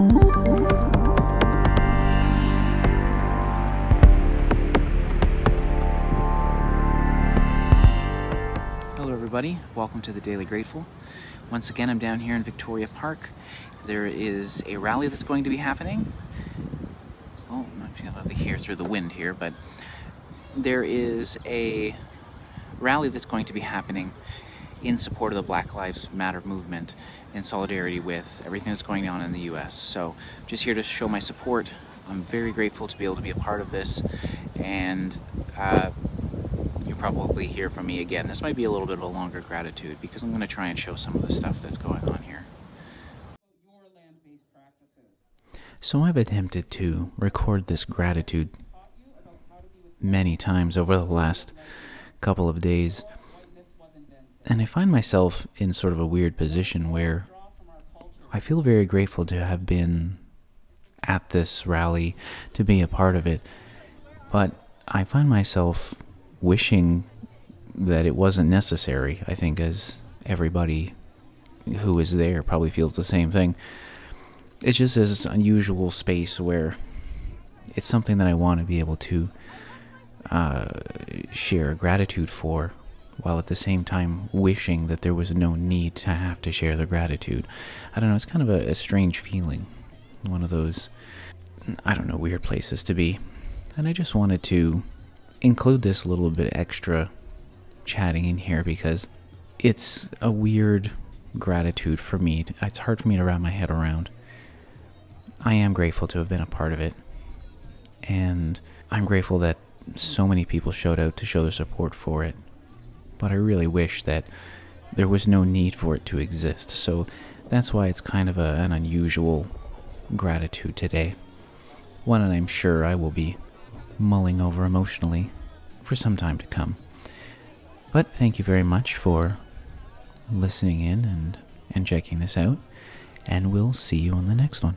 Hello everybody, welcome to the Daily Grateful. Once again, I'm down here in Victoria Park. There is a rally that's going to be happening. Oh, I'm not able to hear through the wind here, but there is a rally that's going to be happening in support of the Black Lives Matter movement in solidarity with everything that's going on in the US. So, just here to show my support. I'm very grateful to be able to be a part of this, and uh, you'll probably hear from me again. This might be a little bit of a longer gratitude because I'm going to try and show some of the stuff that's going on here. So I've attempted to record this gratitude many times over the last couple of days. And I find myself in sort of a weird position where I feel very grateful to have been at this rally, to be a part of it. But I find myself wishing that it wasn't necessary. I think, as everybody who is there probably feels the same thing. It's just this unusual space where it's something that I want to be able to uh, share gratitude for, while at the same time wishing that there was no need to have to share the gratitude. I don't know, it's kind of a, a strange feeling. One of those, I don't know, weird places to be. And I just wanted to include this little bit extra chatting in here because it's a weird gratitude for me. It's hard for me to wrap my head around. I am grateful to have been a part of it. And I'm grateful that so many people showed out to show their support for it. But I really wish that there was no need for it to exist. So that's why it's kind of a, an unusual gratitude today. One that I'm sure I will be mulling over emotionally for some time to come. But thank you very much for listening in and, and checking this out, and we'll see you on the next one.